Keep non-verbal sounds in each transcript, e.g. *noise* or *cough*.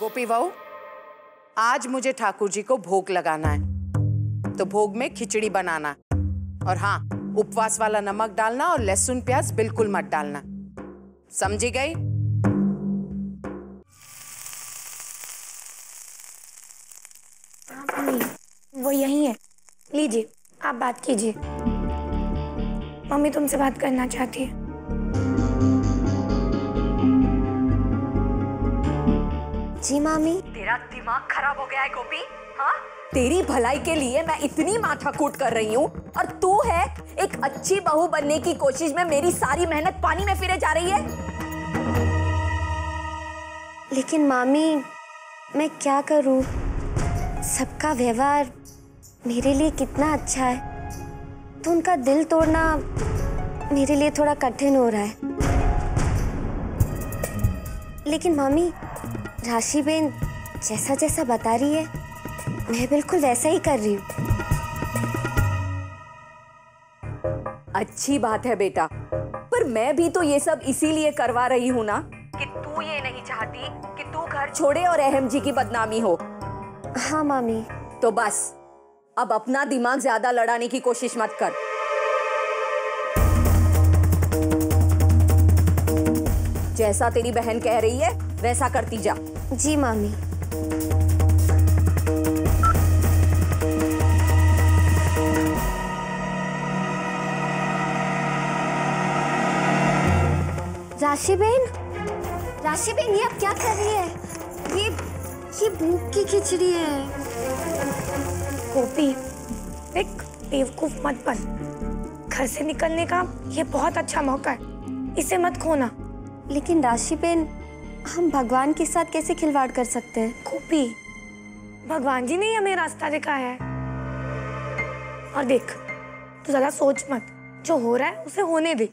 गोपी बहू आज मुझे ठाकुर जी को भोग लगाना है। तो भोग में खिचड़ी बनाना। और हाँ उपवास वाला नमक डालना और लहसुन प्याज बिल्कुल मत डालना। समझी गई? वो यही है। लीजिए, आप बात कीजिए। मम्मी तुमसे बात करना चाहती है। जी मामी। तेरा दिमाग खराब हो गया है गोपी। हाँ? तेरी भलाई के लिए मैं इतनी माथा कूट कर रही हूँ और तू है एक अच्छी बहू बनने की कोशिश में मेरी सारी मेहनत पानी में फिरे जा रही है। लेकिन मामी मैं क्या करूँ? सबका व्यवहार मेरे लिए कितना अच्छा है। तो उनका दिल तोड़ना मेरे लिए थोड़ा कठिन हो रहा है। लेकिन मामी राशि बेन जैसा जैसा बता रही है मैं बिल्कुल वैसा ही कर रही हूँ। अच्छी बात है बेटा पर मैं भी तो ये सब इसीलिए करवा रही हूँ ना कि तू ये नहीं चाहती कि तू घर छोड़े और अहम जी की बदनामी हो। हाँ मामी। तो बस अब अपना दिमाग ज़्यादा लड़ाने की कोशिश मत कर। जैसा तेरी बहन कह रही है वैसा करती जा। जी मामी। राशि बेन? राशि बेन ये आप क्या कर रही है? ये ये भूख की खिचड़ी है। गोपी देख बेवकूफ़ मत बन। घर से निकलने का ये बहुत अच्छा मौका है। इसे मत खोना। लेकिन राशि बेन हम भगवान के साथ कैसे खिलवाड़ कर सकते हैं? गोपी, भगवान जी ने ही हमें रास्ता दिखाया है। और देख, तू ज़्यादा सोच मत। जो हो रहा है, उसे होने दे।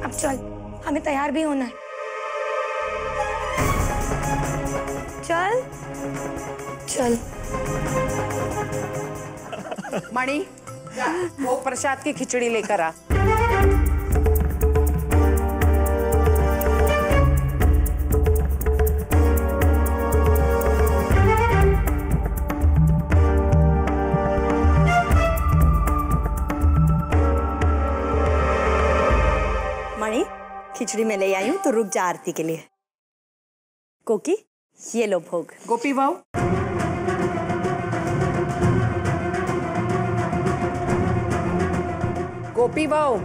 अब चल, हमें तैयार भी होना है। मणि भोग प्रसाद की खिचड़ी लेकर आ। मणि, खिचड़ी में ले आई हूँ तो रुक जा आरती के लिए। कोकी, ये लो भोग। गोपी बहू गोपी बाओ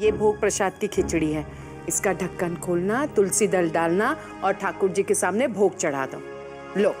ये भोग प्रसाद की खिचड़ी है। इसका ढक्कन खोलना, तुलसी दल डालना और ठाकुर जी के सामने भोग चढ़ा दो। लो।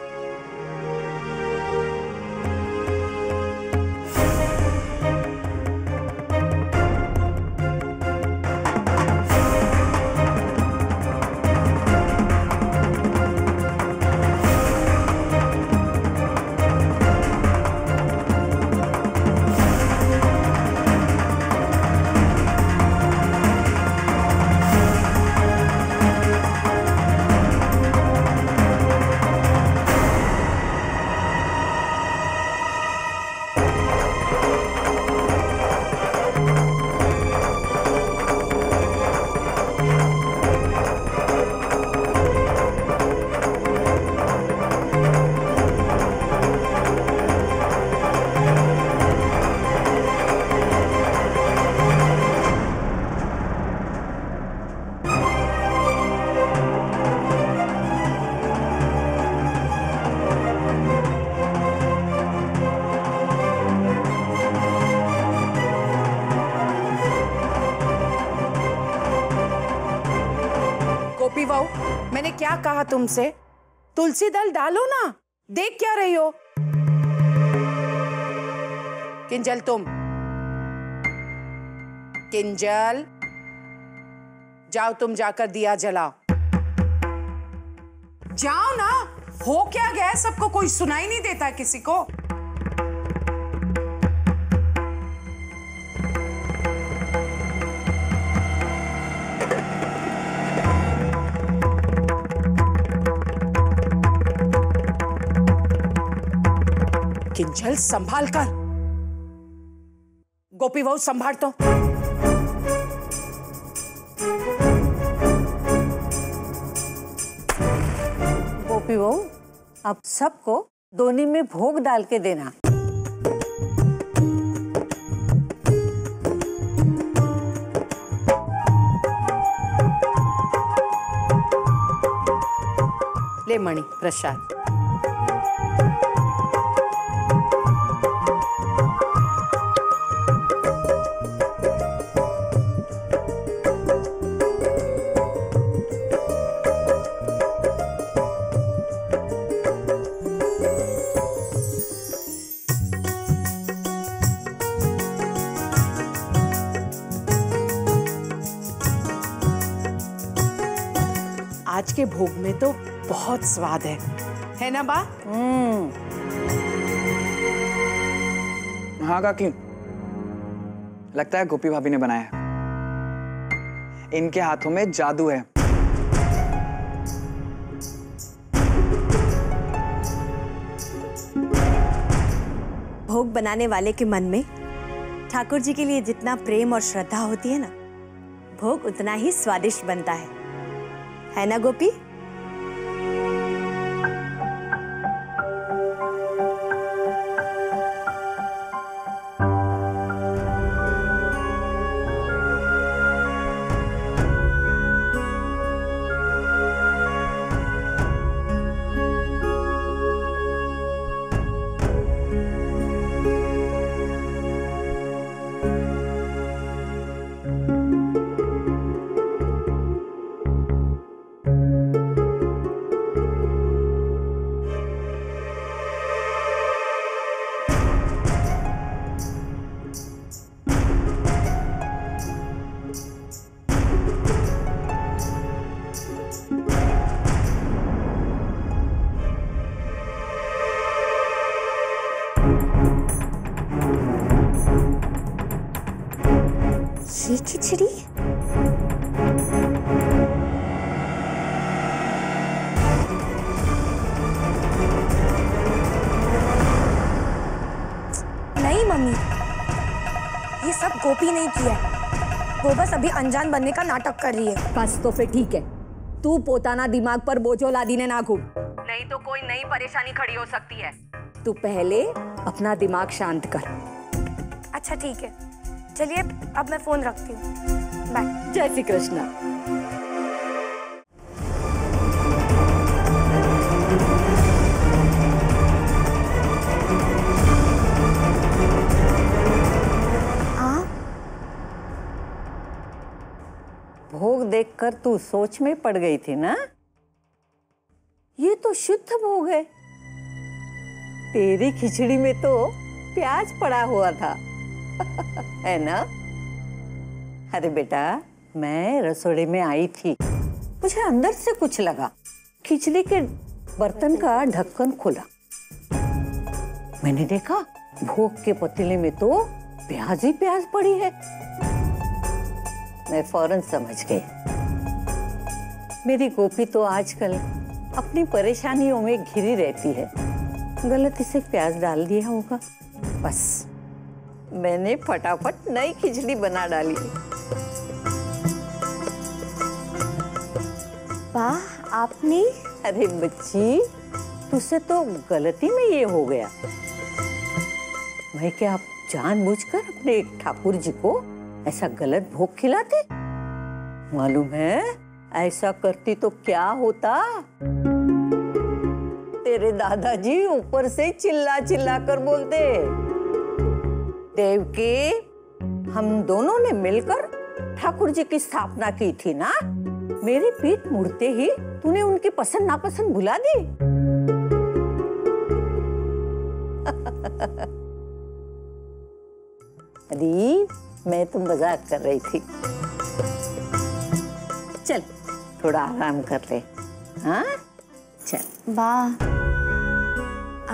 क्या कहा तुमसे? तुलसी दल डालो ना, देख क्या रही हो। किंजल तुम। किंजल, जाओ तुम जाकर दिया जलाओ। जाओ ना, हो क्या गया सबको कोई सुनाई नहीं देता किसी को। किंजल संभाल कर। गोपी बहू संभाल तो। गोपी बहू अब सबको दोनी में भोग डाल के देना। ले मणि प्रसाद। आज के भोग में तो बहुत स्वाद है। है ना बा? हाँ काकी। लगता है गोपी भाभी ने बनाया इनके हाथों में जादू है। भोग बनाने वाले के मन में ठाकुर जी के लिए जितना प्रेम और श्रद्धा होती है ना भोग उतना ही स्वादिष्ट बनता है। है ना गोपी? मम्मी। ये सब गोपी नहीं किया वो बस अभी अनजान बनने का नाटक कर रही है। बस तो फिर ठीक है। तू पोताना दिमाग पर बोझो लादीने ना घूम। नहीं तो कोई नई परेशानी खड़ी हो सकती है। तू पहले अपना दिमाग शांत कर। अच्छा ठीक है। चलिए अब मैं फ़ोन रखती हूँ। बाय जय श्री कृष्णा। देखकर तू सोच में पड़ गई थी ना? ये तो शुद्ध भोग है। तेरी खिचड़ी में तो प्याज पड़ा हुआ था। *laughs* है ना? अरे बेटा, मैं रसोड़े में आई थी। मुझे अंदर से कुछ लगा। खिचड़ी के बर्तन का ढक्कन खुला। मैंने देखा, भोग के पतीले में तो प्याज ही प्याज पड़ी है। मैं फ़ौरन समझ गई। मेरी गोपी तो आजकल अपनी परेशानियों में घिरी रहती है। गलती से प्याज डाल दिया होगा। बस। मैंने फटाफट नई खिचड़ी बना डाली। वाह आपने? अरे बच्ची तुझसे तो गलती में ये हो गया। मैं क्या आप जानबूझकर अपने ठाकुर जी को ऐसा गलत भोग खिलाते? मालूम है ऐसा करती तो क्या होता? तेरे दादाजी ऊपर से चिल्ला चिल्ला कर बोलते, देवकी, हम दोनों ने मिलकर ठाकुर जी की स्थापना की थी ना? मेरी पीठ मुड़ते ही तूने उनकी पसंद नापसंद भुला दी? *laughs* अरे मैं तो मज़ाक कर रही थी। चल थोड़ा आराम कर ले। हाँ? चल। वाह।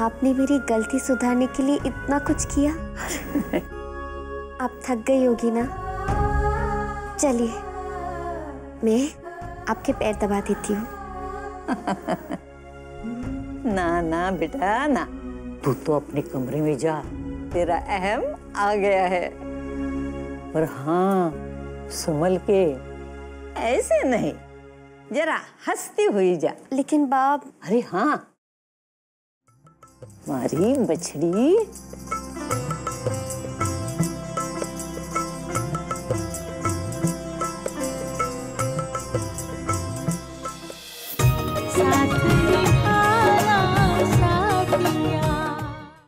आपने मेरी गलती सुधारने के लिए इतना कुछ किया। *laughs* आप थक गई होगी ना? चलिए मैं आपके पैर दबा देती हूँ। *laughs* ना ना बेटा ना। तू तो अपने कमरे में जा। तेरा अहम आ गया है। पर हाँ संभल के। ऐसे नहीं। जरा हंसती हुई जा। लेकिन बाप। अरे हाँ। मारी बछड़ी।